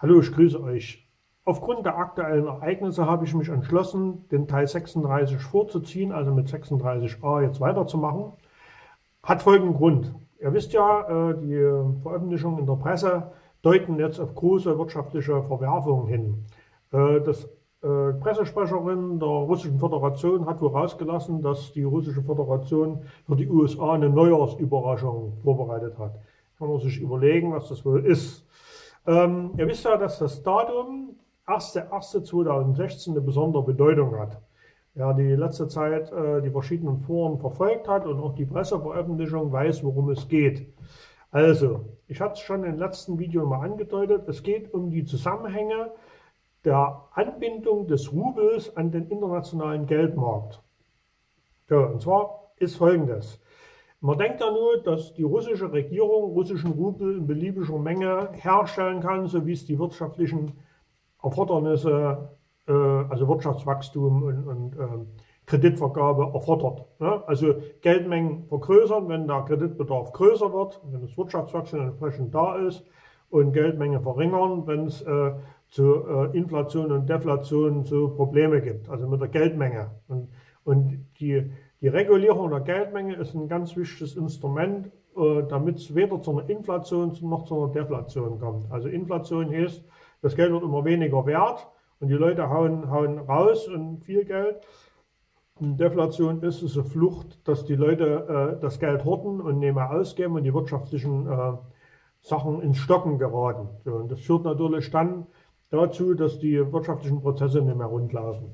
Hallo, ich grüße euch. Aufgrund der aktuellen Ereignisse habe ich mich entschlossen, den Teil 36 vorzuziehen, also mit 36a jetzt weiterzumachen. Hat folgenden Grund. Ihr wisst ja, äh, die Veröffentlichungen in der Presse deuten jetzt auf große wirtschaftliche Verwerfungen hin. Äh, das äh, Pressesprecherin der Russischen Föderation hat wohl rausgelassen, dass die Russische Föderation für die USA eine Neujahrsüberraschung vorbereitet hat. Kann man sich überlegen, was das wohl ist. Ähm, ihr wisst ja, dass das Datum 1.1.2016 eine besondere Bedeutung hat. Wer die letzte Zeit äh, die verschiedenen Foren verfolgt hat und auch die Presseveröffentlichung weiß, worum es geht. Also, ich hatte es schon im letzten Video mal angedeutet, es geht um die Zusammenhänge der Anbindung des Rubels an den internationalen Geldmarkt. So, und zwar ist folgendes. Man denkt ja nur, dass die russische Regierung russischen Rubel in beliebiger Menge herstellen kann, so wie es die wirtschaftlichen Erfordernisse, äh, also Wirtschaftswachstum und, und äh, Kreditvergabe erfordert. Ne? Also Geldmengen vergrößern, wenn der Kreditbedarf größer wird, wenn das Wirtschaftswachstum entsprechend da ist und Geldmenge verringern, wenn es äh, zu äh, Inflation und Deflation so Probleme gibt, also mit der Geldmenge. Und, und die die Regulierung der Geldmenge ist ein ganz wichtiges Instrument, äh, damit es weder zu einer Inflation noch zu einer Deflation kommt. Also Inflation heißt, das Geld wird immer weniger wert und die Leute hauen, hauen raus und viel Geld. Und Deflation ist es eine Flucht, dass die Leute äh, das Geld horten und nicht mehr ausgeben und die wirtschaftlichen äh, Sachen ins Stocken geraten. Und das führt natürlich dann dazu, dass die wirtschaftlichen Prozesse nicht mehr rundlaufen.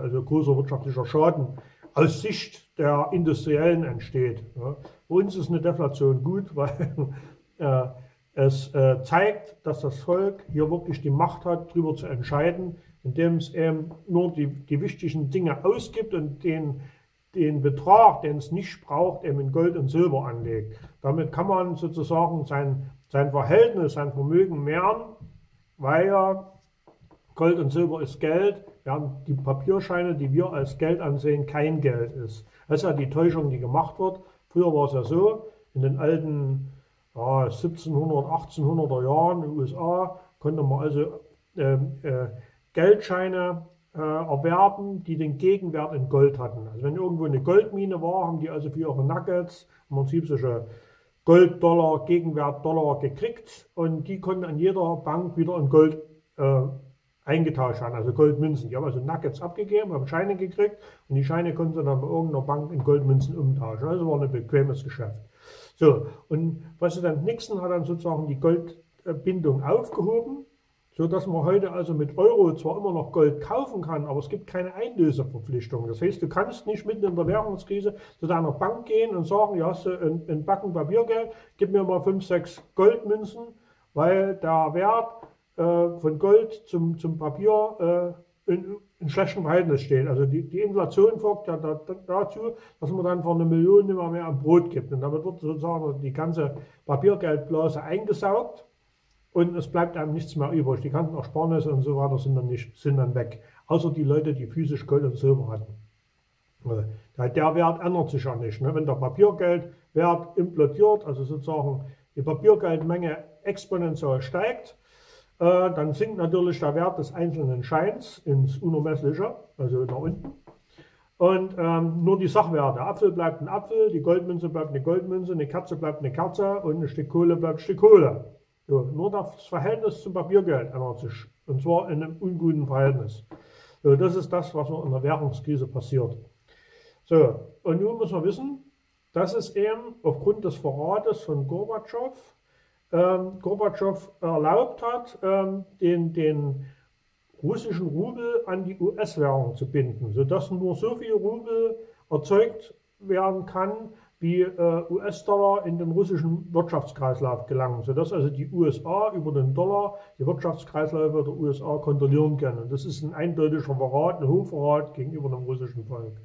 Also großer wirtschaftlicher Schaden aus Sicht der Industriellen entsteht. Ja. Uns ist eine Deflation gut, weil äh, es äh, zeigt, dass das Volk hier wirklich die Macht hat, darüber zu entscheiden, indem es eben nur die, die wichtigen Dinge ausgibt und den, den Betrag, den es nicht braucht, eben in Gold und Silber anlegt. Damit kann man sozusagen sein, sein Verhältnis, sein Vermögen mehren, weil ja Gold und Silber ist Geld während die Papierscheine, die wir als Geld ansehen, kein Geld ist. Das ist ja die Täuschung, die gemacht wird. Früher war es ja so, in den alten ja, 1700, 1800er Jahren in den USA konnte man also äh, äh, Geldscheine äh, erwerben, die den Gegenwert in Gold hatten. Also wenn irgendwo eine Goldmine war, haben die also für ihre Nuggets im Prinzip solche Gold-Dollar, Gegenwert-Dollar gekriegt und die konnten an jeder Bank wieder in Gold äh, eingetauscht haben, also Goldmünzen. Die haben also Nuggets abgegeben, haben Scheine gekriegt und die Scheine konnten sie dann bei irgendeiner Bank in Goldmünzen umtauschen. Also war ein bequemes Geschäft. So, und Präsident Nixon hat dann sozusagen die Goldbindung aufgehoben, sodass man heute also mit Euro zwar immer noch Gold kaufen kann, aber es gibt keine Einlöseverpflichtung. Das heißt, du kannst nicht mitten in der Währungskrise zu deiner Bank gehen und sagen, ja, hast du ein, ein Backen Papiergeld, gib mir mal 5, 6 Goldmünzen, weil der Wert von Gold zum, zum Papier äh, in, in schlechtem Verhältnis steht. Also die, die Inflation folgt ja da, da, dazu, dass man dann für eine Million nicht mehr, am Brot gibt. Und damit wird sozusagen die ganze Papiergeldblase eingesaugt und es bleibt einem nichts mehr übrig. Die ganzen Ersparnisse und so weiter sind dann, nicht, sind dann weg. Außer die Leute, die physisch Gold und Silber hatten. Äh, der Wert ändert sich ja nicht. Ne? Wenn der Papiergeldwert implodiert, also sozusagen die Papiergeldmenge exponentiell steigt, äh, dann sinkt natürlich der Wert des einzelnen Scheins ins Unermessliche, also nach unten. Und ähm, nur die Sachwerte. Apfel bleibt ein Apfel, die Goldmünze bleibt eine Goldmünze, eine Kerze bleibt eine Kerze und ein Stück Kohle bleibt ein Stück Kohle. So, nur das Verhältnis zum Papiergeld ändert sich. Und zwar in einem unguten Verhältnis. So, das ist das, was in der Währungskrise passiert. So, und nun muss man wissen, dass es eben aufgrund des Verrates von Gorbatschow ähm, Gorbatschow erlaubt hat, ähm, den, den russischen Rubel an die US-Währung zu binden, sodass nur so viel Rubel erzeugt werden kann, wie äh, US-Dollar in den russischen Wirtschaftskreislauf gelangen, sodass also die USA über den Dollar die Wirtschaftskreisläufe der USA kontrollieren können. Und das ist ein eindeutiger Verrat, ein Hochverrat gegenüber dem russischen Volk.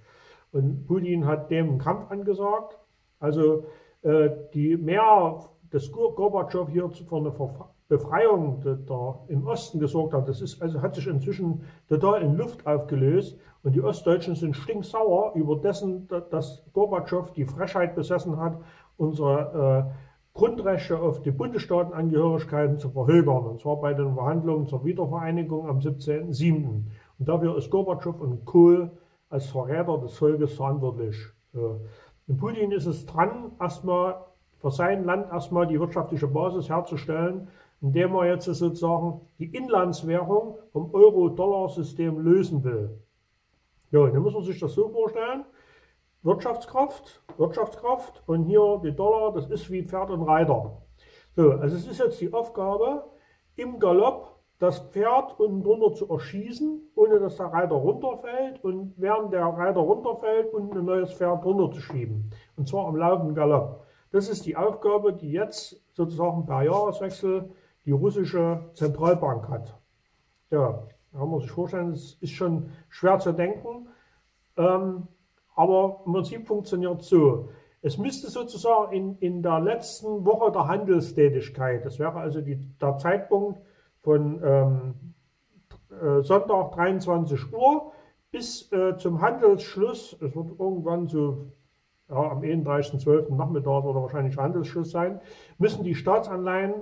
Und Putin hat dem einen Kampf angesagt. Also äh, die mehr dass Gorbatschow hier für eine Befreiung der, im Osten gesorgt hat. Das ist, also hat sich inzwischen total in Luft aufgelöst und die Ostdeutschen sind stinksauer über dessen, dass Gorbatschow die Frechheit besessen hat, unsere Grundrechte auf die Bundesstaatenangehörigkeiten zu verhögern, und zwar bei den Verhandlungen zur Wiedervereinigung am 17.07. Und dafür ist Gorbatschow und Kohl als Verräter des Volkes verantwortlich. So. Und Putin ist es dran, erstmal für sein Land erstmal die wirtschaftliche Basis herzustellen, indem er jetzt sozusagen die Inlandswährung vom Euro-Dollar-System lösen will. Ja, dann muss man sich das so vorstellen. Wirtschaftskraft, Wirtschaftskraft und hier die Dollar, das ist wie Pferd und Reiter. So, also es ist jetzt die Aufgabe, im Galopp das Pferd unten drunter zu erschießen, ohne dass der Reiter runterfällt und während der Reiter runterfällt, unten ein neues Pferd drunter zu schieben. Und zwar am laufenden Galopp. Das ist die Aufgabe, die jetzt sozusagen per Jahreswechsel die russische Zentralbank hat. Ja, kann man sich vorstellen, das ist schon schwer zu denken. Ähm, aber im Prinzip funktioniert es so. Es müsste sozusagen in, in der letzten Woche der Handelstätigkeit, das wäre also die, der Zeitpunkt von ähm, äh, Sonntag 23 Uhr bis äh, zum Handelsschluss, es wird irgendwann so ja, am 31.12. Nachmittag oder wahrscheinlich Handelsschluss sein, müssen die Staatsanleihen,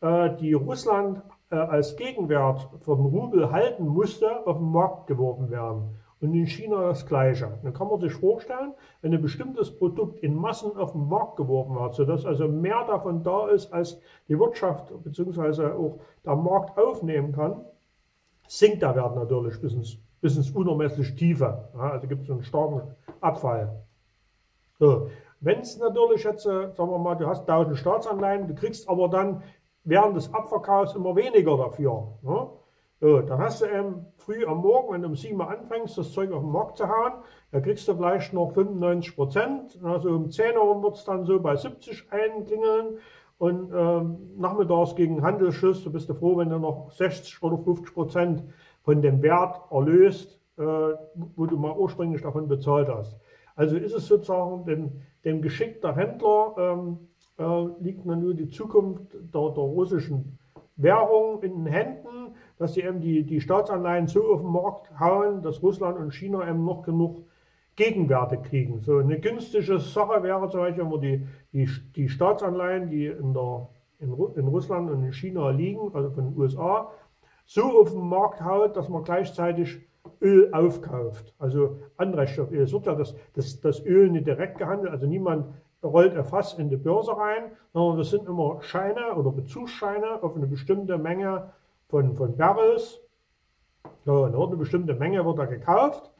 äh, die Russland äh, als Gegenwert für Rubel halten musste, auf den Markt geworfen werden. Und in China das Gleiche. Dann kann man sich vorstellen, wenn ein bestimmtes Produkt in Massen auf den Markt geworfen wird, sodass also mehr davon da ist, als die Wirtschaft bzw. auch der Markt aufnehmen kann, sinkt der Wert natürlich bis ins, bis ins unermesslich Tiefe. Ja, also gibt es einen starken Abfall. So. Wenn es natürlich jetzt, äh, sagen wir mal, du hast 1000 Staatsanleihen, du kriegst aber dann während des Abverkaufs immer weniger dafür. Ne? So, dann hast du eben früh am Morgen, wenn du um 7 Uhr anfängst, das Zeug auf den Markt zu hauen, da kriegst du vielleicht noch 95 Prozent. Also um 10 Uhr wird es dann so bei 70 einklingeln. Und ähm, nachmittags gegen Handelsschluss, du bist du froh, wenn du noch 60 oder 50 Prozent von dem Wert erlöst, äh, wo du mal ursprünglich davon bezahlt hast. Also ist es sozusagen dem, dem Geschick der Händler, ähm, äh, liegt nur die Zukunft der, der russischen Währung in den Händen dass sie eben die, die Staatsanleihen so auf den Markt hauen, dass Russland und China eben noch genug Gegenwerte kriegen. So eine günstige Sache wäre zum Beispiel, wenn man die, die, die Staatsanleihen, die in, der, in, in Russland und in China liegen, also von den USA, so auf den Markt haut, dass man gleichzeitig Öl aufkauft, also Anrecht auf Öl. Es wird ja das, das, das Öl nicht direkt gehandelt, also niemand rollt ein Fass in die Börse rein, sondern das sind immer Scheine oder Bezugsscheine auf eine bestimmte Menge von, von Barrels. So, eine bestimmte Menge wird da gekauft.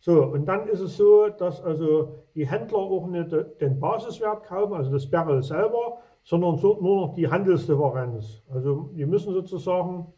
So, und dann ist es so, dass also die Händler auch nicht den Basiswert kaufen, also das Barrel selber, sondern so, nur noch die Handelsdifferenz. Also die müssen sozusagen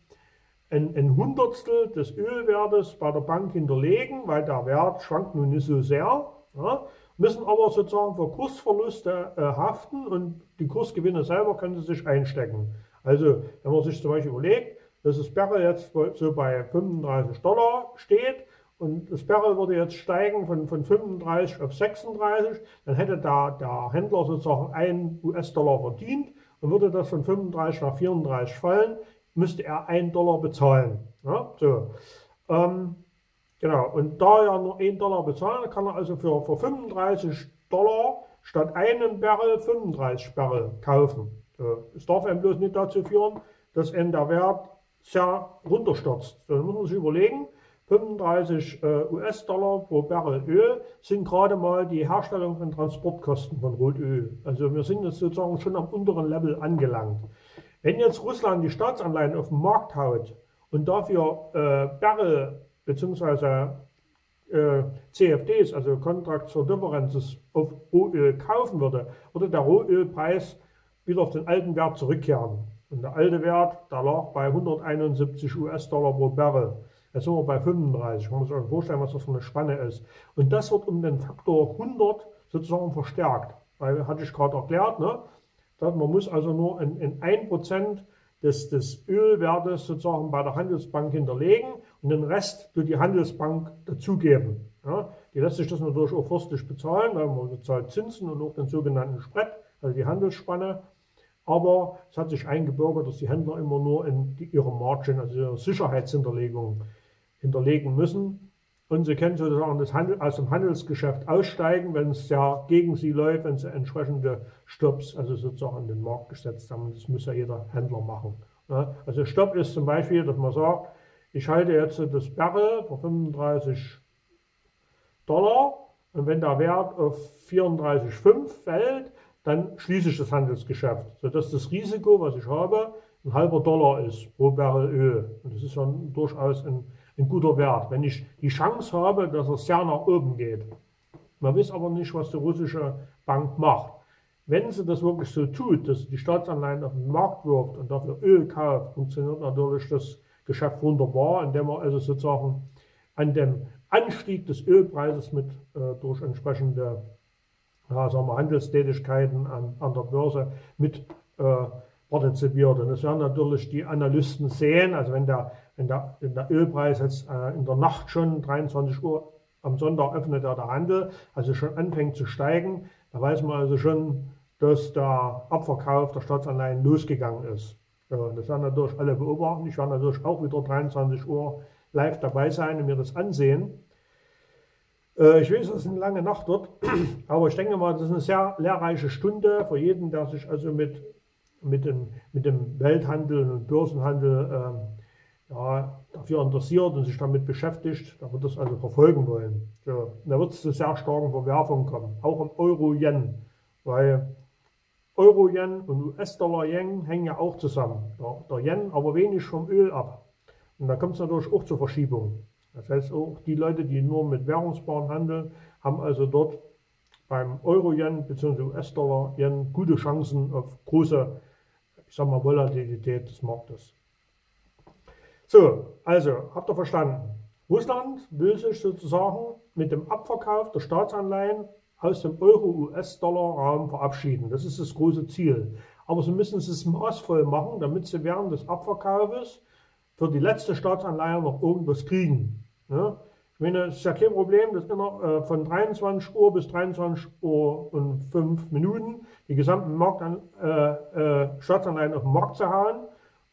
ein, ein Hundertstel des Ölwertes bei der Bank hinterlegen, weil der Wert schwankt nun nicht so sehr, ja, müssen aber sozusagen für Kursverluste äh, haften und die Kursgewinne selber können sie sich einstecken. Also wenn man sich zum Beispiel überlegt, dass das Barrel jetzt so bei 35 Dollar steht und das Barrel würde jetzt steigen von, von 35 auf 36, dann hätte der, der Händler sozusagen einen US-Dollar verdient und würde das von 35 nach 34 fallen, müsste er einen Dollar bezahlen. Ja, so. Ähm, genau, und da er nur einen Dollar bezahlen, kann er also für, für 35 Dollar statt einen Barrel 35 Barrel kaufen. So. Es darf eben bloß nicht dazu führen, dass eben der Wert sehr runterstürzt. Dann muss man sich überlegen, 35 äh, US-Dollar pro Barrel Öl sind gerade mal die Herstellung von Transportkosten von Rotöl. Also wir sind jetzt sozusagen schon am unteren Level angelangt. Wenn jetzt Russland die Staatsanleihen auf den Markt haut und dafür äh, Barrel bzw. Äh, CFDs, also Contracts for Differences, auf Rohöl kaufen würde, würde der Rohölpreis wieder auf den alten Wert zurückkehren. Und der alte Wert, der lag bei 171 US-Dollar pro Barrel. Jetzt sind wir bei 35. Man muss sich vorstellen, was das für eine Spanne ist. Und das wird um den Faktor 100 sozusagen verstärkt. Weil, hatte ich gerade erklärt, ne, man muss also nur in, in 1% des, des Ölwertes sozusagen bei der Handelsbank hinterlegen und den Rest tut die Handelsbank dazugeben. Ja, die lässt sich das natürlich auch fürstlich bezahlen, weil man bezahlt Zinsen und auch den sogenannten Spread, also die Handelsspanne. Aber es hat sich eingebürgert, dass die Händler immer nur in die, ihre Margin, also ihre Sicherheitshinterlegung, hinterlegen müssen. Und sie können sozusagen aus dem Handelsgeschäft aussteigen, wenn es ja gegen sie läuft, wenn sie entsprechende Stops, also sozusagen in den Markt gesetzt haben. Das muss ja jeder Händler machen. Ja, also Stopp ist zum Beispiel, dass man sagt, ich halte jetzt das Barrel für 35 Dollar und wenn der Wert auf 34,5 fällt, dann schließe ich das Handelsgeschäft, sodass das Risiko, was ich habe, ein halber Dollar ist pro Barrel Öl. Und das ist dann durchaus ein ein guter Wert. Wenn ich die Chance habe, dass er sehr nach oben geht. Man weiß aber nicht, was die russische Bank macht. Wenn sie das wirklich so tut, dass sie die Staatsanleihen auf den Markt wirft und dafür Öl kauft, funktioniert natürlich das Geschäft wunderbar, indem man also sozusagen an dem Anstieg des Ölpreises mit äh, durch entsprechende ja, sagen wir, Handelstätigkeiten an, an der Börse mit äh, partizipiert. Und das werden natürlich die Analysten sehen, also wenn der wenn der, wenn der Ölpreis jetzt äh, in der Nacht schon 23 Uhr am Sonntag öffnet er der Handel, also schon anfängt zu steigen, da weiß man also schon, dass der Abverkauf der Staatsanleihen losgegangen ist. Ja, das werden natürlich alle beobachten. Ich werde natürlich auch wieder 23 Uhr live dabei sein und mir das ansehen. Äh, ich weiß, es ist eine lange Nacht dort, aber ich denke mal, das ist eine sehr lehrreiche Stunde für jeden, der sich also mit, mit, dem, mit dem Welthandel und Börsenhandel äh, ja, dafür interessiert und sich damit beschäftigt, da wird das also verfolgen wollen. So, da wird es zu sehr starken Verwerfungen kommen, auch im Euro-Yen, weil Euro-Yen und US-Dollar-Yen hängen ja auch zusammen. Der, der, Yen aber wenig vom Öl ab. Und da kommt es natürlich auch zur Verschiebung. Das heißt, auch die Leute, die nur mit Währungspaaren handeln, haben also dort beim Euro-Yen bzw. US-Dollar-Yen gute Chancen auf große, ich sag mal, Volatilität des Marktes. So, also habt ihr verstanden. Russland will sich sozusagen mit dem Abverkauf der Staatsanleihen aus dem Euro-US-Dollar-Raum verabschieden. Das ist das große Ziel. Aber sie müssen es maßvoll machen, damit sie während des Abverkaufes für die letzte Staatsanleihe noch irgendwas kriegen. Ja? Ich meine, es ist ja kein Problem, dass immer äh, von 23 Uhr bis 23 Uhr und 5 Minuten die gesamten Markt an, äh, äh, Staatsanleihen auf den Markt zu hauen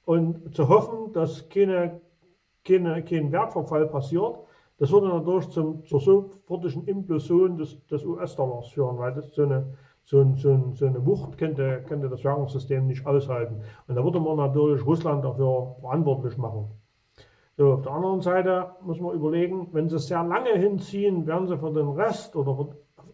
und zu hoffen, dass keine, keine, kein Wertverfall passiert, das würde natürlich zum, zur sofortigen Implosion des, des US-Dollars führen, weil das so eine, so, ein, so, ein, so eine Wucht könnte, könnte das Währungssystem nicht aushalten. Und da würde man natürlich Russland dafür verantwortlich machen. So, auf der anderen Seite muss man überlegen, wenn sie sehr lange hinziehen, werden sie für den Rest oder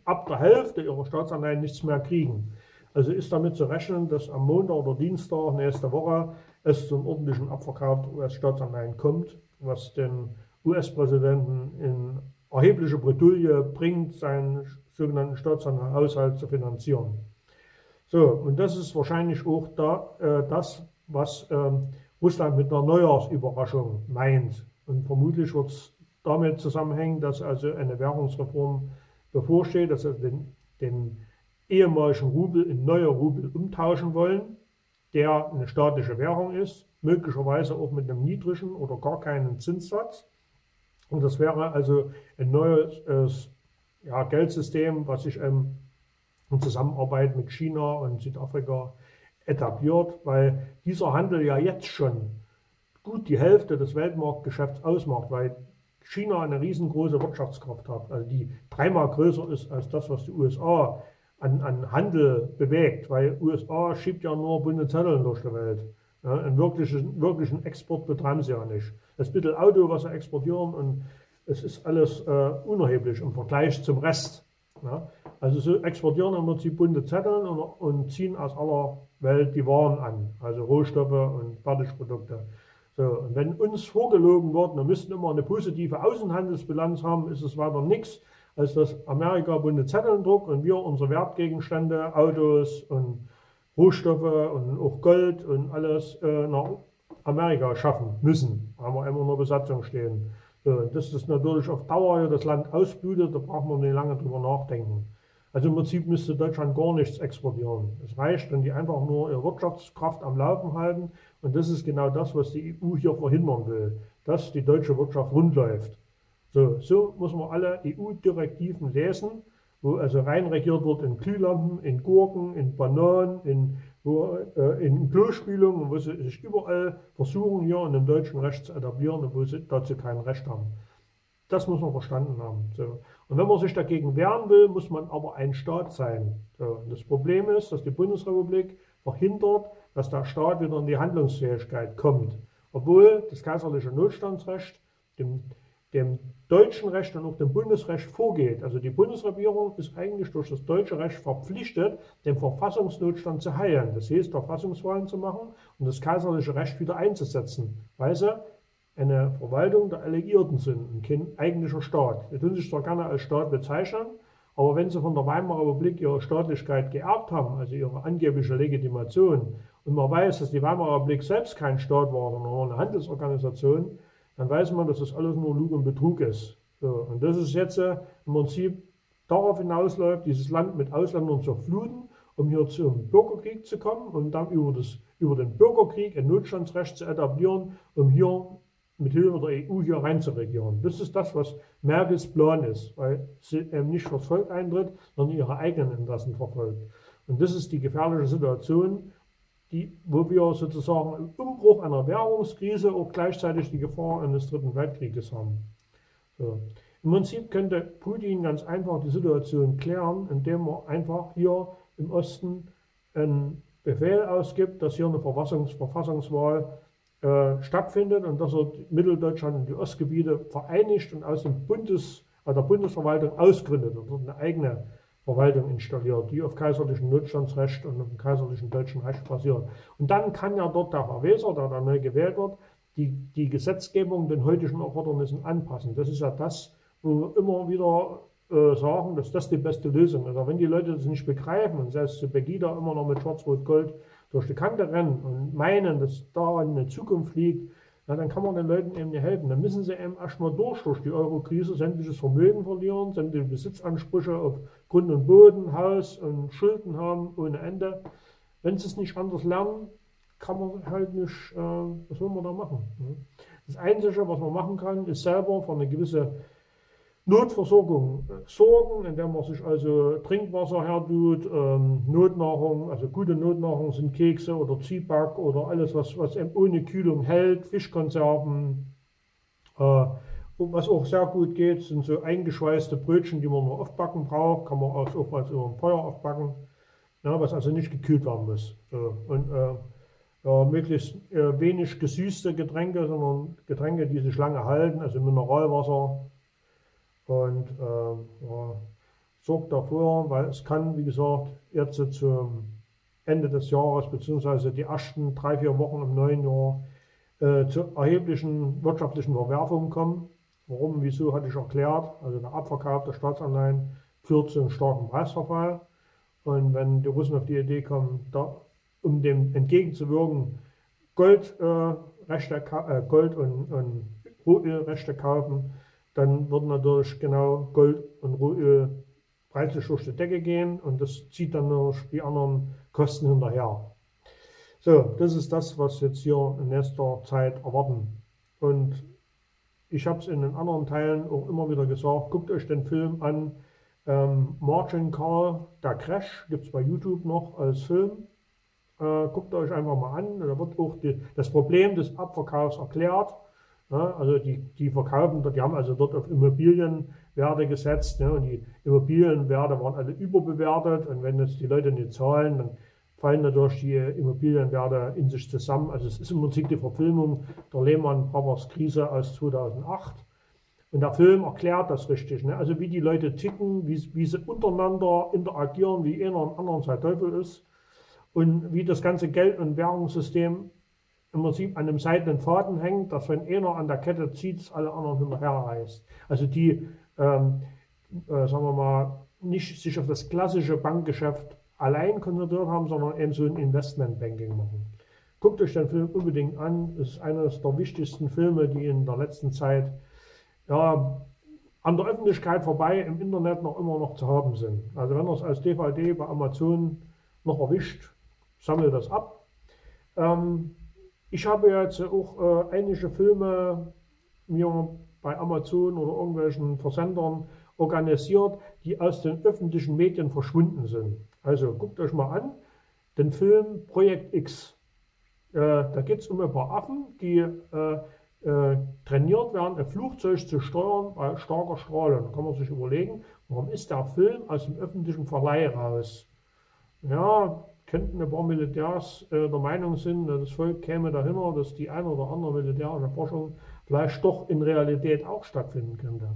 ab der Hälfte ihrer Staatsanleihen nichts mehr kriegen. Also ist damit zu rechnen, dass am Montag oder Dienstag nächste Woche es zum ordentlichen Abverkauf US-Staatsanleihen kommt, was den US-Präsidenten in erhebliche Bredouille bringt, seinen sogenannten Staatsanleihenhaushalt zu finanzieren. So, und das ist wahrscheinlich auch da, äh, das, was äh, Russland mit einer Neujahrsüberraschung meint. Und vermutlich wird es damit zusammenhängen, dass also eine Währungsreform bevorsteht, dass sie den, den ehemaligen Rubel in neue Rubel umtauschen wollen der eine staatliche Währung ist, möglicherweise auch mit einem niedrigen oder gar keinen Zinssatz. Und das wäre also ein neues äh, ja, Geldsystem, was sich ähm, in Zusammenarbeit mit China und Südafrika etabliert, weil dieser Handel ja jetzt schon gut die Hälfte des Weltmarktgeschäfts ausmacht, weil China eine riesengroße Wirtschaftskraft hat, also die dreimal größer ist als das, was die USA an, an Handel bewegt, weil USA schiebt ja nur bunte Zettel durch die Welt. Ja, einen wirklichen, wirklichen Export betreiben sie ja nicht. Das bisschen Auto, was sie exportieren, und es ist alles äh, unerheblich im Vergleich zum Rest. Ja. Also sie exportieren im Prinzip bunte Zettel und, und, ziehen aus aller Welt die Waren an, also Rohstoffe und Fertigprodukte. So, und wenn uns vorgelogen wird, wir müssten immer eine positive Außenhandelsbilanz haben, ist es weiter nichts als dass Amerika bunte Zetteln druckt und wir unsere Wertgegenstände, Autos und Rohstoffe und auch Gold und alles äh, nach Amerika schaffen müssen. Haben wir immer der Besatzung stehen. So, das natürlich auf Dauer hier das Land ausblutet, da braucht man nicht lange drüber nachdenken. Also im Prinzip müsste Deutschland gar nichts exportieren. Es reicht, wenn die einfach nur ihre Wirtschaftskraft am Laufen halten. Und das ist genau das, was die EU hier verhindern will, dass die deutsche Wirtschaft rund läuft. So, so muss man alle EU-Direktiven lesen, wo also reinregiert wird in Glühlampen, in Gurken, in Bananen, in, wo, äh, in Klospülungen, wo sie sich überall versuchen, hier in dem deutschen Recht zu etablieren, obwohl sie dazu kein Recht haben. das muss man verstanden haben. So. Und wenn man sich dagegen wehren will, muss man aber ein Staat sein. So. Und das Problem ist, dass die Bundesrepublik verhindert, dass der Staat wieder in die Handlungsfähigkeit kommt. Obwohl das kaiserliche Notstandsrecht dem, dem deutschen Recht und auch dem Bundesrecht vorgeht. Also die Bundesregierung ist eigentlich durch das deutsche Recht verpflichtet, den Verfassungsnotstand zu heilen. Das heißt, Verfassungswahlen zu machen und das kaiserliche Recht wieder einzusetzen, weil sie eine Verwaltung der Alliierten sind und kein eigentlicher Staat. Die tun sich zwar gerne als Staat bezeichnen, aber wenn sie von der Weimarer Republik ihre Staatlichkeit geerbt haben, also ihre angebliche Legitimation, und man weiß, dass die Weimarer Republik selbst kein Staat war, sondern eine Handelsorganisation, dann weiß man, dass das alles nur Lug und Betrug ist. So, und das ist jetzt äh, im Prinzip darauf hinausläuft, dieses Land mit Ausländern zu fluten, um hier zum Bürgerkrieg zu kommen und dann über, das, über den Bürgerkrieg ein Notstandsrecht zu etablieren, um hier mit Hilfe der EU hier reinzuregieren. Das ist das, was Merkels Plan ist, weil sie eben nicht fürs Volk eintritt, sondern ihre eigenen Interessen verfolgt. Und das ist die gefährliche Situation, die, wo wir sozusagen im Umbruch einer Währungskrise auch gleichzeitig die Gefahr eines dritten Weltkrieges haben. So. Im Prinzip könnte Putin ganz einfach die Situation klären, indem er einfach hier im Osten einen Befehl ausgibt, dass hier eine Verfassungs Verfassungswahl äh, stattfindet und dass er Mitteldeutschland und die Ostgebiete vereinigt und aus dem Bundes, aus der Bundesverwaltung ausgründet und eine eigene Verwaltung installiert, die auf kaiserlichem Notstandsrecht und auf dem kaiserlichen deutschen Recht basiert. Und dann kann ja dort der Verweser, der da neu gewählt wird, die, die Gesetzgebung den heutigen Erfordernissen anpassen. Das ist ja das, wo wir immer wieder äh, sagen, dass das die beste Lösung ist. Aber wenn die Leute das nicht begreifen und selbst zu Begida immer noch mit Schwarz-Rot-Gold durch die Kante rennen und meinen, dass da eine Zukunft liegt, ja, dann kann man den Leuten eben nicht helfen. Dann müssen sie eben erstmal durch, durch die Euro-Krise, sämtliches Vermögen verlieren, sämtliche Besitzansprüche auf Grund und Boden, Haus und Schulden haben ohne Ende. Wenn sie es nicht anders lernen, kann man halt nicht, äh, was soll man da machen? Ne? Das Einzige, was man machen kann, ist selber für eine gewisse Notversorgung äh, sorgen, indem man sich also Trinkwasser hertut, ähm, Notnahrung, also gute Notnahrung sind Kekse oder Zwieback oder alles, was, was ohne Kühlung hält, Fischkonserven. Äh, was auch sehr gut geht, sind so eingeschweißte Brötchen, die man nur aufbacken braucht, kann man auch, auch als über ein Feuer aufbacken, ja, was also nicht gekühlt werden muss. So. Und äh, ja, möglichst äh, wenig gesüßte Getränke, sondern Getränke, die sich lange halten, also Mineralwasser, und äh, ja, sorgt dafür, weil es kann, wie gesagt, jetzt zum Ende des Jahres beziehungsweise die ersten drei, vier Wochen im neuen Jahr äh, zu erheblichen wirtschaftlichen Verwerfungen kommen. Warum, wieso, hatte ich erklärt. Also der Abverkauf der Staatsanleihen führt zu einem starken Preisverfall. Und wenn die Russen auf die Idee kommen, da, um dem entgegenzuwirken, Gold, äh, Rechte, äh, Gold und, und Rohölrechte kaufen, dann würden natürlich genau Gold und Rohöl preislich durch die Decke gehen und das zieht dann noch die anderen Kosten hinterher. So, das ist das, was jetzt hier in nächster Zeit erwarten. Und ich habe es in den anderen Teilen auch immer wieder gesagt, guckt euch den Film an. Ähm, Margin Call, der Crash, gibt es bei YouTube noch als Film. Äh, guckt euch einfach mal an. Da wird auch die, das Problem des Abverkaufs erklärt. Ja, also die, die verkaufen dort, die haben also dort auf Immobilienwerte gesetzt ne, und die Immobilienwerte waren alle überbewertet und wenn jetzt die Leute nicht zahlen, dann fallen natürlich die Immobilienwerte in sich zusammen. Also es ist im Prinzip die Verfilmung der Lehman Brothers Krise aus 2008. Und der Film erklärt das richtig. Ne? Also wie die Leute ticken, wie, wie sie untereinander interagieren, wie einer und anderen sein Teufel ist und wie das ganze Geld- und Währungssystem im Prinzip an einem seidenen Faden hängt, dass wenn einer an der Kette zieht, alle anderen hinterher reißt. Also die, ähm, äh, sagen wir mal, nicht sich auf das klassische Bankgeschäft allein konzentriert haben, sondern eben so ein Investmentbanking machen. Guckt euch den Film unbedingt an. Ist eines der wichtigsten Filme, die in der letzten Zeit ja, an der Öffentlichkeit vorbei im Internet noch immer noch zu haben sind. Also wenn ihr es als DVD bei Amazon noch erwischt, sammelt das ab. Ähm, ich habe jetzt auch äh, einige Filme mir bei Amazon oder irgendwelchen Versendern organisiert, die aus den öffentlichen Medien verschwunden sind. Also guckt euch mal an, den Film Projekt X. Äh, da geht es um ein paar Affen, die äh, äh, trainiert werden, ein Flugzeug zu steuern bei starker Strahlung. Da kann man sich überlegen, warum ist der Film aus dem öffentlichen Verleih raus? Ja, könnten ein paar Militärs äh, der Meinung sind, das Volk käme dahinter, dass die eine oder andere militärische Forschung vielleicht doch in Realität auch stattfinden könnte.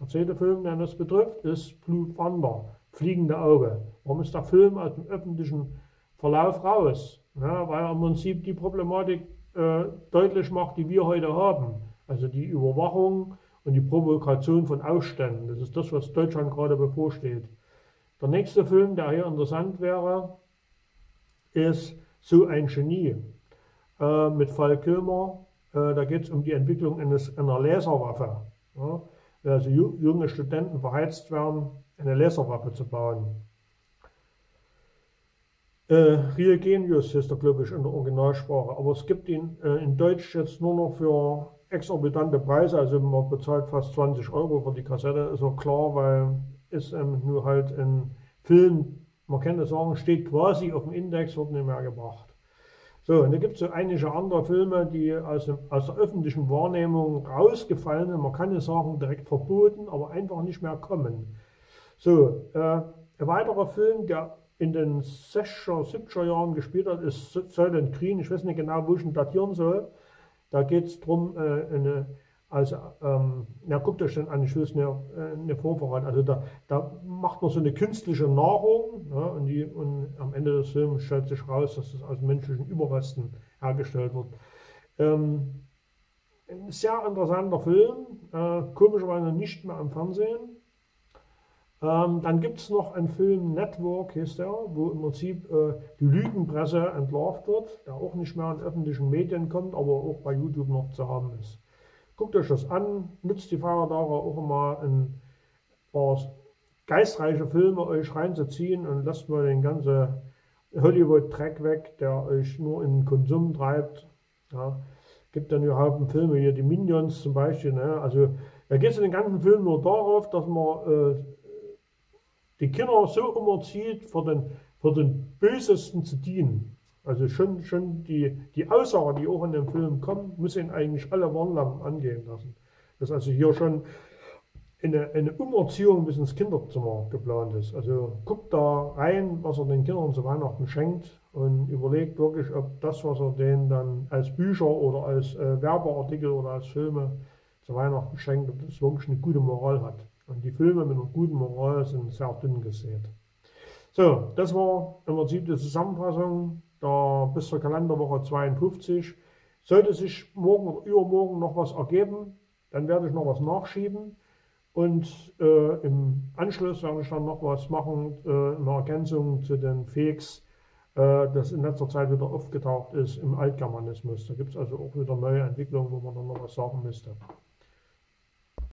Der zweite Film, der das betrifft, ist Blue Thunder, Fliegende Auge. Warum ist der Film aus dem öffentlichen Verlauf raus? Ja, weil er im Prinzip die Problematik äh, deutlich macht, die wir heute haben. Also die Überwachung und die Provokation von Ausständen. Das ist das, was Deutschland gerade bevorsteht. Der nächste Film, der hier interessant wäre, ist So ein Genie äh, mit Fall Kilmer. Äh, da geht es um die Entwicklung eines, einer Laserwaffe. Ja? Also junge Studenten verheizt werden, eine Laserwaffe zu bauen. Äh, Real Genius ist der, glaube ich, in der Originalsprache, aber es gibt ihn äh, in Deutsch jetzt nur noch für exorbitante Preise, also man bezahlt fast 20 Euro für die Kassette, ist auch klar, weil ist ähm, nur halt ein Film, man das sagen, steht quasi auf dem Index, wird nicht mehr gebracht. So, und da gibt es so einige andere Filme, die aus, dem, aus der öffentlichen Wahrnehmung rausgefallen sind. Man kann nicht sagen, direkt verboten, aber einfach nicht mehr kommen. So, äh, ein weiterer Film, der in den 60er, 70er Jahren gespielt hat, ist Silent Green. Ich weiß nicht genau, wo ich ihn datieren soll. Da geht es darum, äh, eine also, ähm, ja, guckt euch dann an, ich will es eine, eine Form. Also, da, da macht man so eine künstliche Nahrung ja, und, die, und am Ende des Films stellt sich raus, dass das aus menschlichen Überresten hergestellt wird. Ähm, ein sehr interessanter Film, äh, komischerweise nicht mehr am Fernsehen. Ähm, dann gibt es noch einen Film, Network hieß der, wo im Prinzip äh, die Lügenpresse entlarvt wird, der auch nicht mehr in öffentlichen Medien kommt, aber auch bei YouTube noch zu haben ist. Guckt euch das an, nutzt die Feiertage auch immer ein paar geistreiche Filme euch reinzuziehen und lasst mal den ganzen Hollywood-Track weg, der euch nur in den Konsum treibt. Ja. Gibt dann überhaupt Filme hier, die Minions zum Beispiel. Ne? Also da geht es in den ganzen Film nur darauf, dass man äh, die Kinder so umerzieht, für den, für den Bösesten zu dienen. Also schon, schon die, die Aussagen, die auch in dem Film kommen, müssen eigentlich alle Warnlampen angehen lassen. Dass also hier schon eine, eine Umerziehung bis ins Kinderzimmer geplant ist. Also guckt da rein, was er den Kindern zu Weihnachten schenkt und überlegt wirklich, ob das, was er denen dann als Bücher oder als äh, Werbeartikel oder als Filme zu Weihnachten schenkt, ob das wirklich eine gute Moral hat. Und die Filme mit einer guten Moral sind sehr dünn gesät. So, das war im Prinzip die Zusammenfassung da bis zur Kalenderwoche 52. Sollte sich morgen oder übermorgen noch was ergeben, dann werde ich noch was nachschieben. Und äh, im Anschluss werde ich dann noch was machen, äh, eine Ergänzung zu den Fakes, äh, das in letzter Zeit wieder aufgetaucht ist im Altgermanismus. Da gibt es also auch wieder neue Entwicklungen, wo man dann noch was sagen müsste.